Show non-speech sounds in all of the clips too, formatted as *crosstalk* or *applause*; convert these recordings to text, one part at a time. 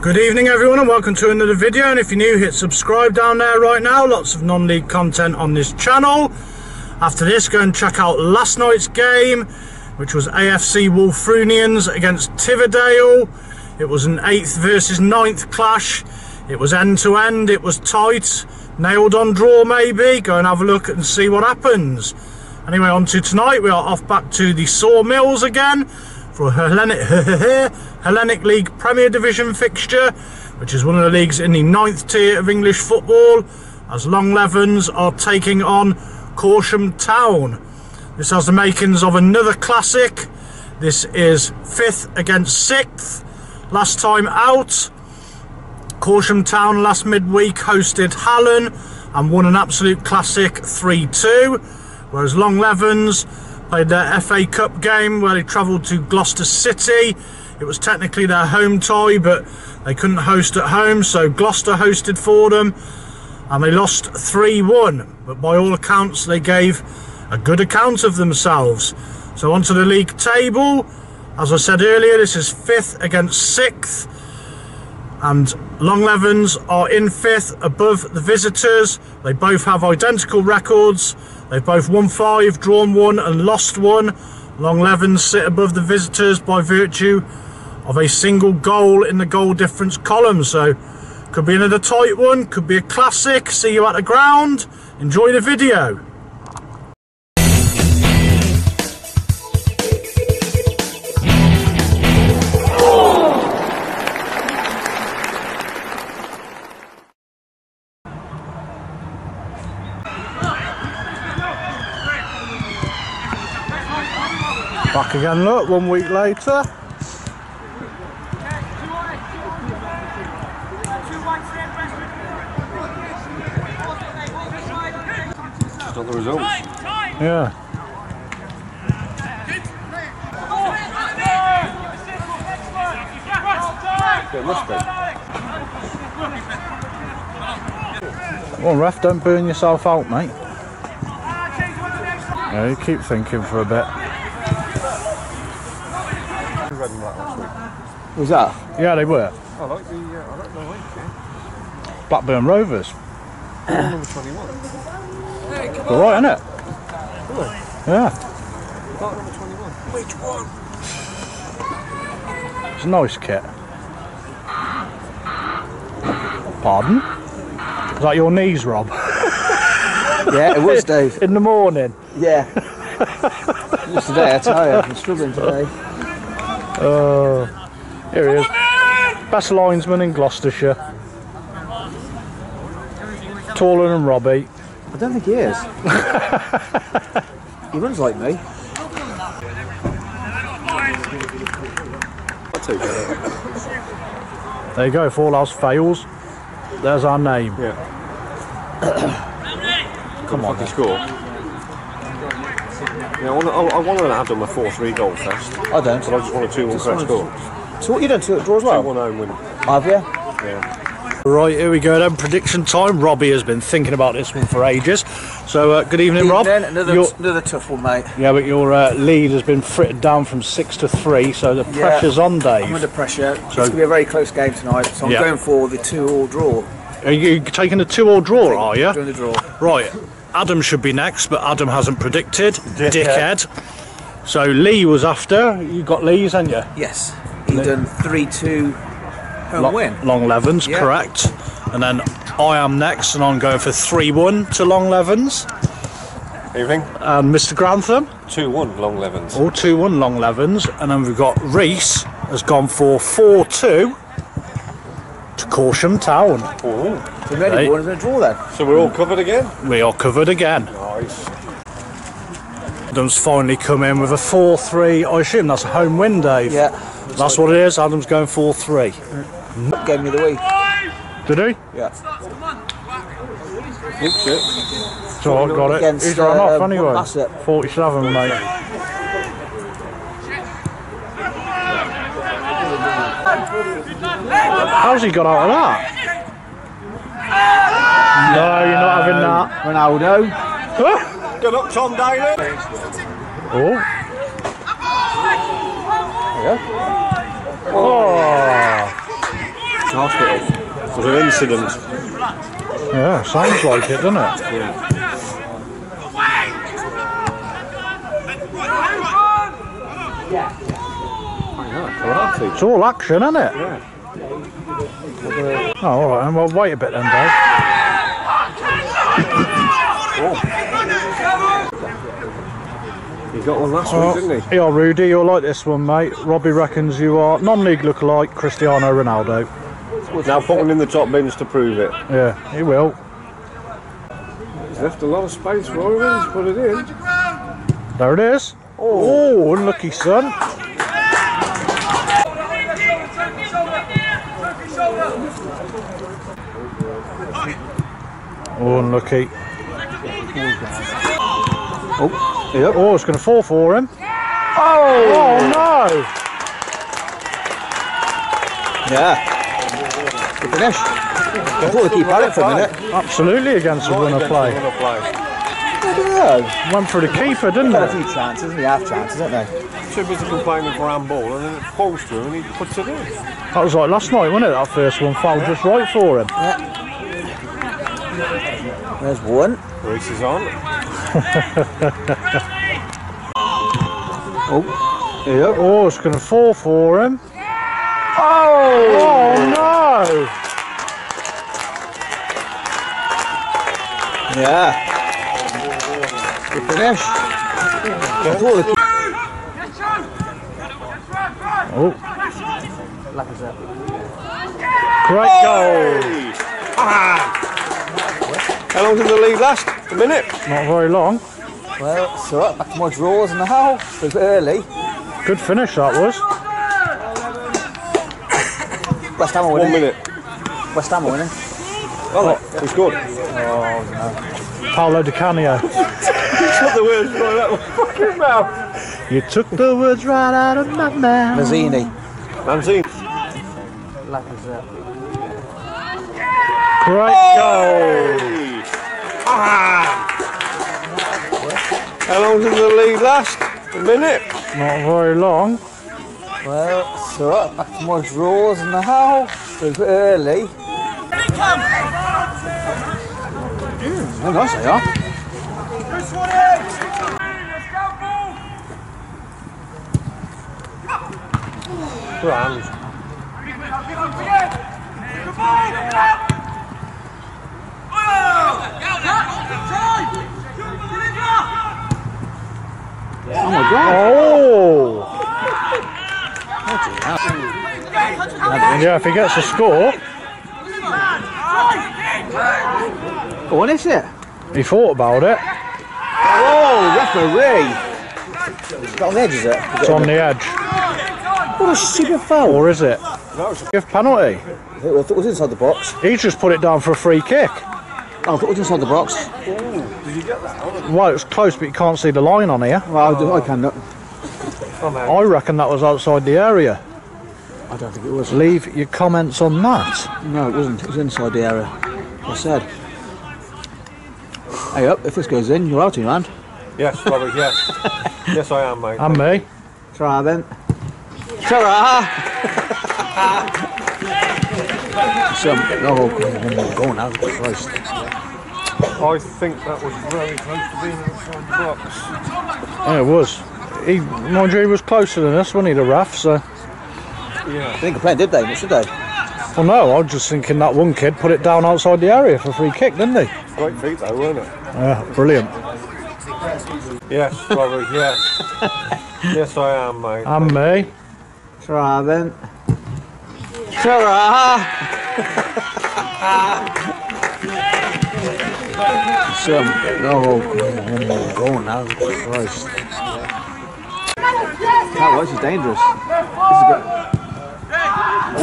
Good evening everyone and welcome to another video. And if you're new hit subscribe down there right now. Lots of non-league content on this channel. After this go and check out last night's game which was AFC Wulfrunians against Tividale. It was an 8th versus 9th clash. It was end to end. It was tight. Nailed on draw maybe. Go and have a look and see what happens. Anyway on to tonight. We are off back to the Sawmills again for Hellenic, *laughs* Hellenic League Premier Division fixture, which is one of the leagues in the ninth tier of English football, as Longlevens are taking on Corsham Town. This has the makings of another classic. This is fifth against sixth. Last time out, Corsham Town last midweek hosted Hallen and won an absolute classic 3-2, whereas Longlevens played their FA Cup game where they travelled to Gloucester City. It was technically their home tie, but they couldn't host at home, so Gloucester hosted for them, and they lost 3-1. But by all accounts, they gave a good account of themselves. So onto the league table. As I said earlier, this is fifth against sixth, and Longlevens are in fifth above the visitors. They both have identical records. They've both won five, drawn one and lost one. Longlevens sit above the visitors by virtue of a single goal in the goal difference column. So could be another tight one, could be a classic. See you at the ground. Enjoy the video. Back again, look, one week later. Just not the results. Yeah. It must be. On, ref, don't burn yourself out, mate. Yeah, you keep thinking for a bit. Was that? Yeah, they were. I like the, uh, I like the white kit. Blackburn Rovers. Number 21. All right, isn't it? Yeah, Start number 21. Which one? it's a nice kit. Pardon? Is that your knees, Rob? *laughs* Yeah, it was, Dave. In the morning. Yeah. *laughs* Just today, I tell you, I'm struggling today. Here he is. Best linesman in Gloucestershire. Taller than Robbie. I don't think he is. *laughs* he runs like me. I'll take it. There you go, if all else fails, there's our name. Yeah. *coughs* Come on, Fucking score. Yeah, I want to. I want to have done my four-three goal fest, I don't. but I just want a two-one correct score. So what you done to it? Draw as well? Two-one home win. Have you? Yeah. Right, here we go then. Prediction time. Robbie has been thinking about this one for ages. So, uh, good evening, Rob. Then another, Your- another tough one, mate. yeah, but your uh, lead has been frittered down from six to three, so the Yeah. pressure's on, I'm Dave. under pressure. So, it's going to be a very close game tonight, so I'm Yeah. going for the two-all draw. Are you taking a two-all draw, are you? Doing the draw. Right, Adam should be next, but Adam hasn't predicted. *laughs* Dickhead. So Lee was after. You got Lee's, haven't you? Yes. He done 3-2 home win. Longlevens, Yeah. correct. And then I am next, and I'm going for 3 1 to Longlevens. Evening. And Mr. Grantham, Two-one Longlevens. all 2 1 Longlevens. And then we've got Reese, has gone for 4 2 to Corsham Town. Oh. So maybe Right. one is going draw then. So we're all covered again. We are covered again. Nice. Adam's finally come in with a 4 3. I assume that's a home win, Dave. Yeah. That's what it is. Adam's going 4 3. Game of the week. Did he? Yeah. Oops, shit. So I got it. Against, He's run uh, off anyway. Bassett. 47, mate. How's he got out of that? No, you're not having that. Ronaldo. Huh? Good luck, Tom Daley. Oh. Oh. Hospital. Was an incident. Yeah, sounds like it, doesn't it? Karate. It's all action, isn't it? Yeah. Oh, all right, and we'll wait a bit then, Dave. He got one last Oh, week, didn't he? yeah, Rudy, you'll like this one, mate. Robbie reckons you are non-league lookalike Cristiano Ronaldo. Now put one in the top bins to prove it. Yeah, he will. He's left a lot of space for him. He's put it in. There it is. Oh, unlucky son. Oh, unlucky. Oh, yep. Oh, it's going to fall for him. Oh! oh, no. Yeah. Good finish. I thought we keep at it for a minute. Absolutely against the runner play. Runner play. Yeah. Went for the keeper, didn't Had a it? few chances, and we have chances, haven't they? Too busy complaining for handball and then it falls through and he puts it in. That was like last night, wasn't it? That first one fouled just right for him. There's one. Reese is on. *laughs* Oh. Yep. Oh, it's going to fall for him. Oh! Oh, no. Yeah. Good finish. Oh. Great goal. Ah! How long did the lead last? A minute? Not very long. Well, so up, back to my drawers now. It was early. Good finish that was. West Ham are One winning. minute. West Ham are winning. Oh, who oh, scored? Paolo Di Canio. *laughs* Took the words right out of my fucking mouth. You took the words right out of my mouth. Mazzini. Lanzini. Great goal. Oh! How long in the lead last? A minute? Not very long. Well, so up, back to my drawers now. It was early. Mm, how nice they are. Grand. Oh my god. Oh. Yeah, if he gets a score, What is it? he thought about it. Oh, referee. It's on the edge, is it? It's on the edge. What a stupid foul. Or is it? Give penalty. I thought I thought it was inside the box. He's just put it down for a free kick. Oh, I thought it was inside the box. Well, it's close, but you can't see the line on here. Well, I, do- I cannot. I reckon that was outside the area. I don't think it was. Leave your comments on that. No, it wasn't. It was inside the area. I said. Hey up, if this goes in, you're out in your hand. Yes, Robert, yes. *laughs* yes, I am, mate. And me. Try then. Ta-ra! Some, oh, one more goal now, Christ. I think that was very close to being outside the box. Yeah, it was. He, mind you, he was closer than us, wasn't he, the ref? So, Yeah. They didn't complain, did they? What should they? well, no, I was just thinking that one kid put it down outside the area for a free kick, didn't he? Great feet, though, weren't it? Yeah, brilliant. Yes, Robert, yes. yes, I am, mate. And me. Try then. Ta-ra! *laughs* Ah. Oh, one more goal now, Christ. That was dangerous. This is good.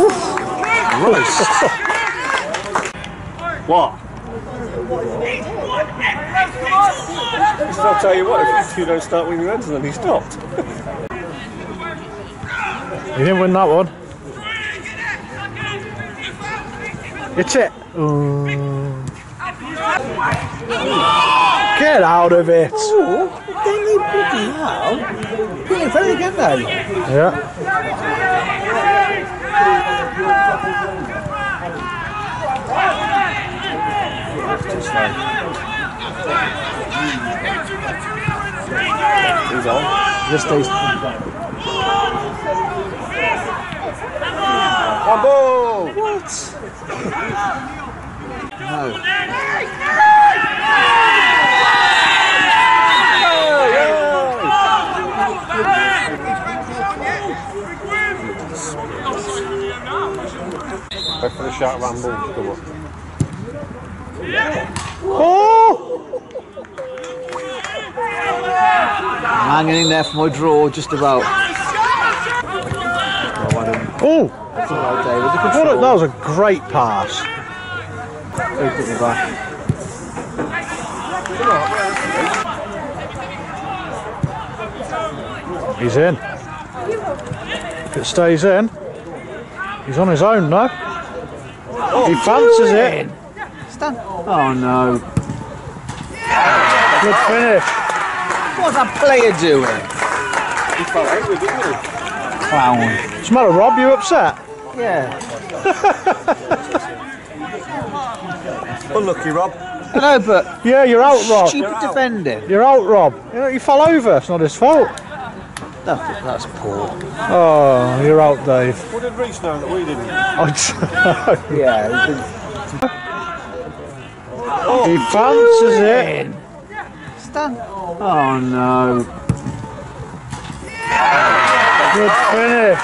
Oof. Christ. What? I'll tell you what, if you two don't start winning runs, then he stopped. He didn't win that one. It's it. Ooh. Get out of it! Oh, hell. Then. Yeah. He's on. Just What? *laughs* no. Back for the shot ramble. Come on. Oh! I'm hanging in there for my draw, just about. Oh! That's all right, David. What a- that was a great pass. They put me back. He's in. If it stays in, he's on his own now. He fancies it. Stand. Oh no. Good finish. What's that player doing? He fell out with it, didn't he? Clown. What's the matter, Rob? You upset? Yeah. Unlucky, Rob. I know, but Yeah, you're out, Rob. stupid defending. You're out, Rob. You, know, you fell over. It's not his fault. That, that's poor. Oh, you're out, Dave. What did Reese know that we didn't? *laughs* I- Yeah. he fancies it. Stand. Oh no. Good finish.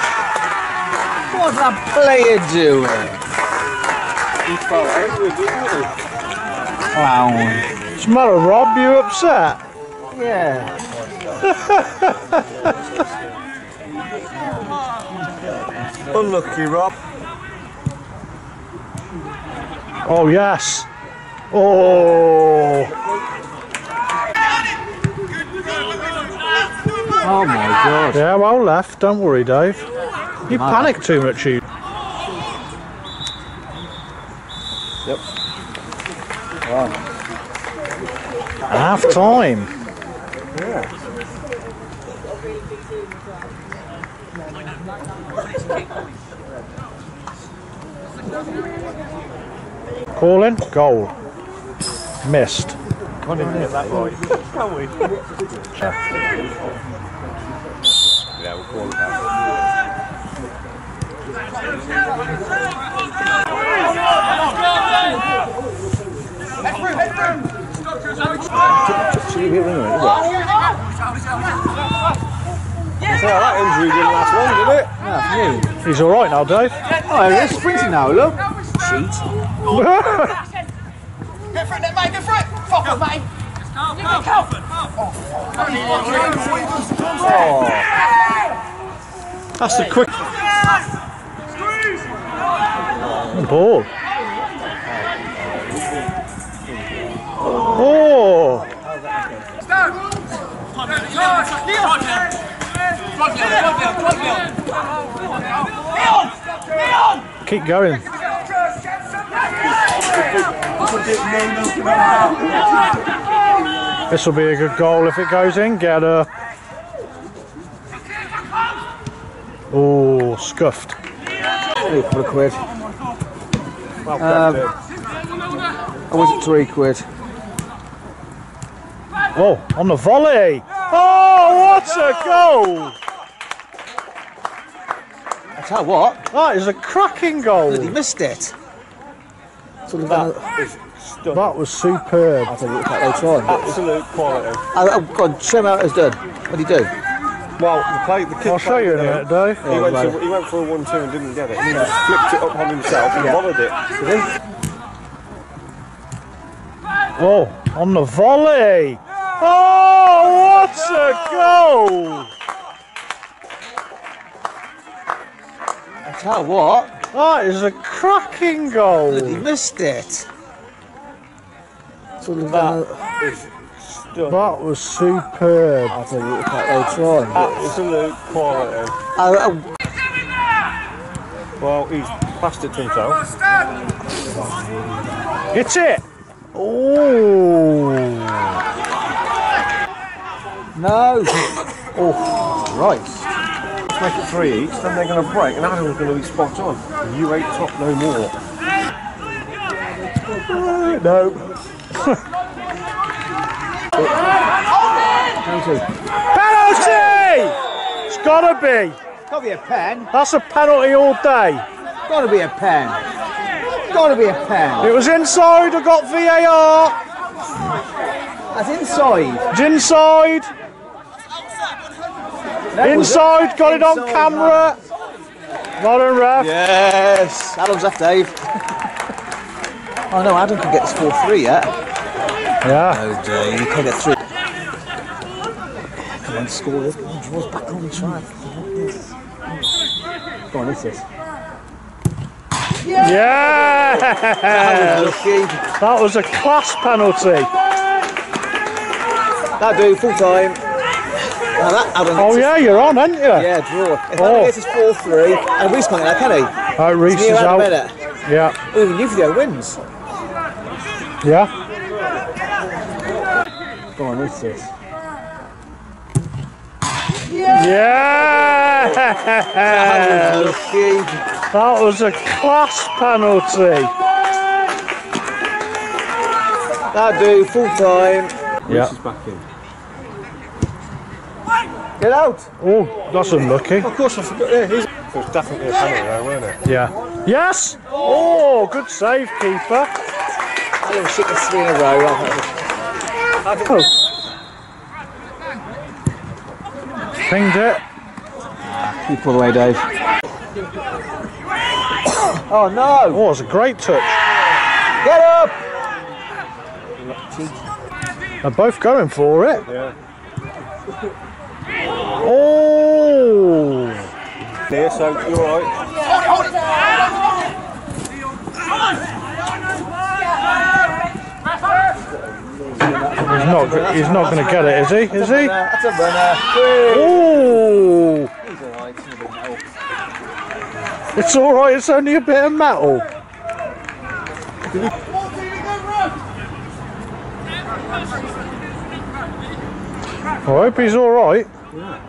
What's that player doing? He fell out with it, didn't he? Clown. What's the matter, Rob? You upset? Yeah. Unlucky, Rob. Oh, yes. Oh. Oh my god. Yeah, well left. Don't worry, Dave. You Mad. panic too much, you. Yep. Half time. Calling goal. Missed. Can't even get that right. *laughs* Can we? Yeah, we'll call it that. So that injury didn't last long, did it? Yeah. He's all right now, Dave. Oh, he's sprinting now, look. Cheat. Then, mate, it! Fuck off, mate! That's the quick ball. Oh, keep going. This will be a good goal if it goes in. Get her. Oh, scuffed. Three couple of quid. Well, Um, kept Or was it three quid? Oh, on the volley. Oh, what a goal! I tell you what, That is a cracking goal. he missed it. So we've That done it. is stunning. That was superb. I'll tell you what later on. Absolute quality. Oh, oh, God, show me how it's done. What did he do? Well, the play, the kid I'll show you in a minute, Dave. He went, oh, to, he went for a 1 2 and didn't get it. And he just flicked it up on himself and volleyed it. Oh, on the volley. Oh, what a goal! I tell you what, That is a cracking goal. he goal. missed it. So we've done it. That is stunning. That was superb. I'll tell you what later on. Absolute quality. Well, he's passed it to himself. Hit it. Oh, no. oh, right. Let's make it three each, then they're going to break, and Adam's going to be spot on. You ain't top no more. no. Penalty! It's gotta be. Gotta be a pen. That's a penalty all day. Gotta be a pen. Gotta be a pen. It was inside, I got VAR. That's inside. It's inside. That Inside, got it on Inside, camera. Well done, ref. Yes. Adam's left, Dave. *laughs* oh no, Adam can get this 4 3 yet. Yeah. Oh, uh, Dave, you can't get through. Come on, score this. Come on, draws back on the track. Go on, this is. Yeah. Lucky. That was a class penalty. That do, full time. Now that Adam Oh yeah, you're on, aren't you? yeah, draw. If Oh. Adam gets his 4 3, and Reese can't get that, can he? Oh, Reese is out. Bennett. Yeah. Oh, even Newfield wins. Yeah. Go on, this is. Yeah. Lucky. That was a class penalty. That do, full time. Yeah. She's back in. Get out. Oh, that's unlucky. Of course, I forgot. Yeah, he's. It was definitely a penalty, though, weren't it? Yeah. Yes. Oh, good save, keeper. I didn't shit the three in a row. Oh. Pinged it. Keep all the way, Dave. *coughs* oh no! Oh, it's a great touch. Get up! They're both going for it. Yeah. Oh. Here, so you're alright. He's not. go- He's not going to get it, is he? Is he? That's a runner. Oh. He's alright. He's a bit metal. It's all right. It's only a bit of metal. I hope he's all right. Yeah.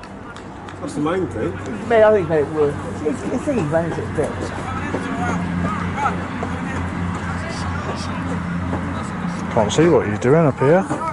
That's the main thing. Mate, I think he's made it work. It's, it's, it's he's managed it a bit. Can't see what he's doing up here.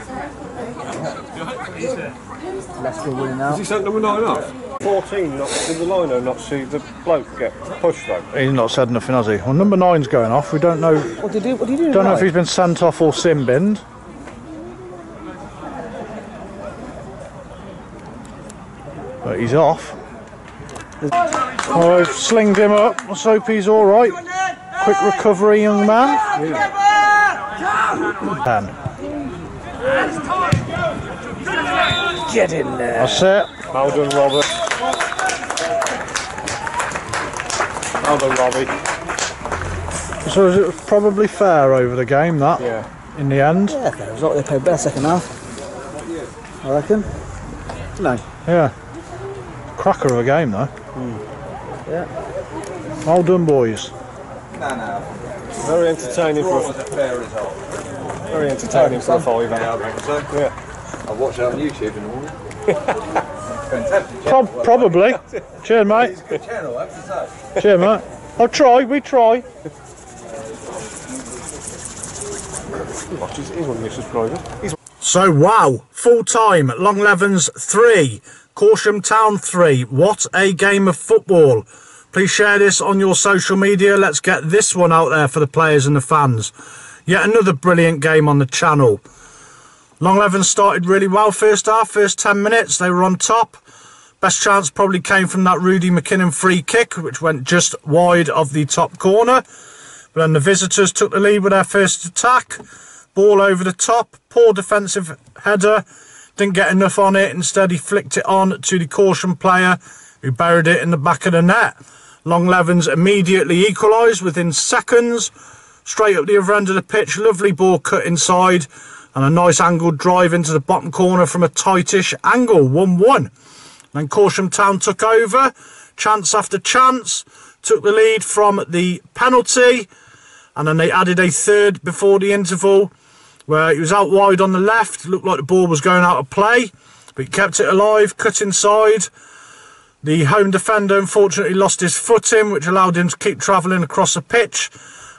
Leicester winning now. Has he sent number nine off? 14, not, did the lino not see the bloke get pushed though? He's not said nothing, has he? Well, number nine's going off. We don't know. What did he do? What did he do? Don't know if he's been sent off or sin binned. But he's off. Oh, I've slinged him up. Let's hope he's all right. Quick recovery, young man. Ten. Get in there. That's it. Well done, Robert. Well done, Robbie. So it was probably fair over the game that Yeah. in the end. Yeah, fair result. They played better second half. I reckon. No. Yeah. Cracker of a game though. Yeah. Well done, boys. Very entertaining for a, was a fair result. very entertaining for a fiver. Yeah, I. Yeah. I watch it on YouTube in the morning. *laughs* Fantastic Pro- probably. Cheers, mate. It's a good channel, I have to say. Cheers, mate. I'll try. We try. Watch, he's, he's one of your subscribers. He's So wow, full time, Longlevens three, Corsham Town three. What a game of football! Please share this on your social media. Let's get this one out there for the players and the fans. Yet another brilliant game on the channel. Longlevens started really well first half, first 10 minutes, they were on top. Best chance probably came from that Rudy McKinnon free kick, which went just wide of the top corner. But then the visitors took the lead with their first attack. Ball over the top, poor defensive header. Didn't get enough on it. Instead, he flicked it on to the Corsham player, who buried it in the back of the net. Longlevens immediately equalised within seconds. Straight up the other end of the pitch, lovely ball cut inside, and a nice angled drive into the bottom corner from a tightish angle, 1 1. Then Corsham Town took over, chance after chance, took the lead from the penalty, and then they added a third before the interval where he was out wide on the left, looked like the ball was going out of play, but he kept it alive, cut inside. The home defender unfortunately lost his footing, which allowed him to keep travelling across the pitch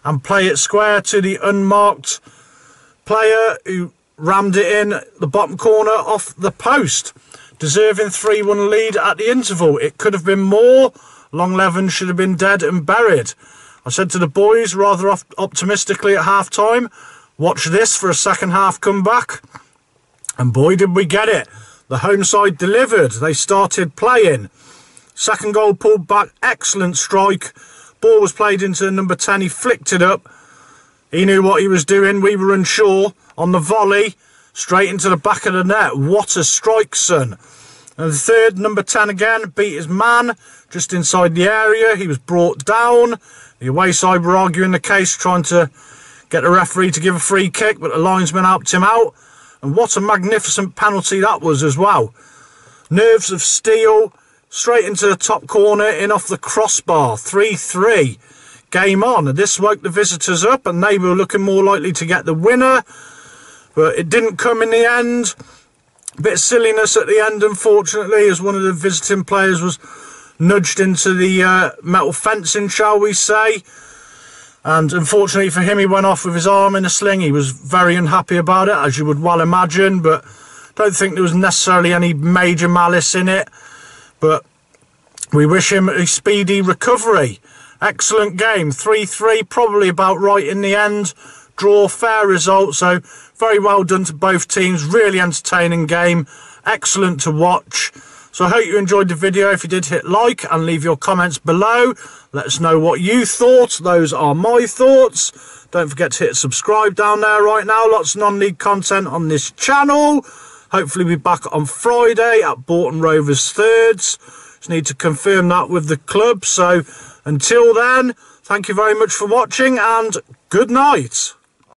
and play it square to the unmarked player who rammed it in the bottom corner off the post, deserving 3-1 lead at the interval. It could have been more. Longleven should have been dead and buried. I said to the boys rather optimistically at half time, watch this for a second half comeback. And boy, did we get it. The home side delivered. They started playing. Second goal pulled back. Excellent strike. Ball was played into number 10. He flicked it up. He knew what he was doing. We were unsure. On the volley, straight into the back of the net. What a strike, son. And the third, number 10 again, beat his man just inside the area. He was brought down. The away side were arguing the case, trying to get the referee to give a free kick, but the linesman helped him out. And what a magnificent penalty that was as well. Nerves of steel, straight into the top corner, in off the crossbar. 3-3. Game on. This woke the visitors up, and they were looking more likely to get the winner. But it didn't come in the end. A bit of silliness at the end, unfortunately, as one of the visiting players was nudged into the uh, metal fencing, shall we say. And unfortunately for him, he went off with his arm in a sling. He was very unhappy about it, as you would well imagine, but don't think there was necessarily any major malice in it. But we wish him a speedy recovery. Excellent game, 3-3, probably about right in the end. Draw, fair result, so very well done to both teams. Really entertaining game, excellent to watch. So I hope you enjoyed the video. If you did, hit like and leave your comments below. Let us know what you thought. Those are my thoughts. Don't forget to hit subscribe down there right now. Lots of non-league content on this channel. Hopefully be back on Friday at Bourton Rovers Thirds. Just need to confirm that with the club. So until then, thank you very much for watching and good night.